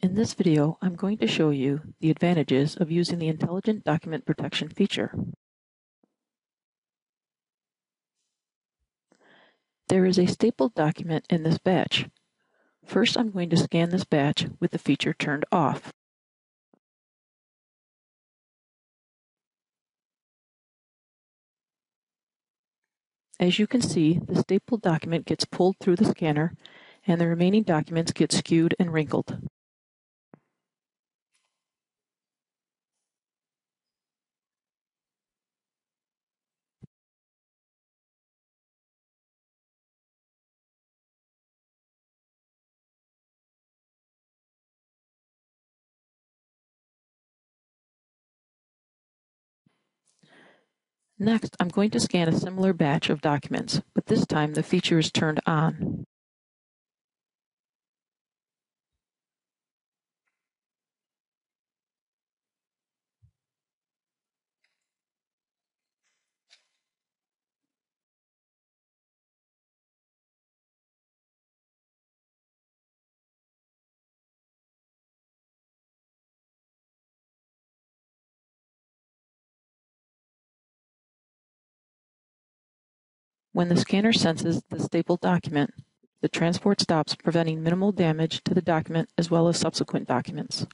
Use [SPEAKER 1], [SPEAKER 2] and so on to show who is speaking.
[SPEAKER 1] In this video, I'm going to show you the advantages of using the Intelligent Document Protection feature. There is a stapled document in this batch. First, I'm going to scan this batch with the feature turned off. As you can see, the stapled document gets pulled through the scanner and the remaining documents get skewed and wrinkled. Next, I'm going to scan a similar batch of documents, but this time the feature is turned on. When the scanner senses the stapled document, the transport stops preventing minimal damage to the document as well as subsequent documents.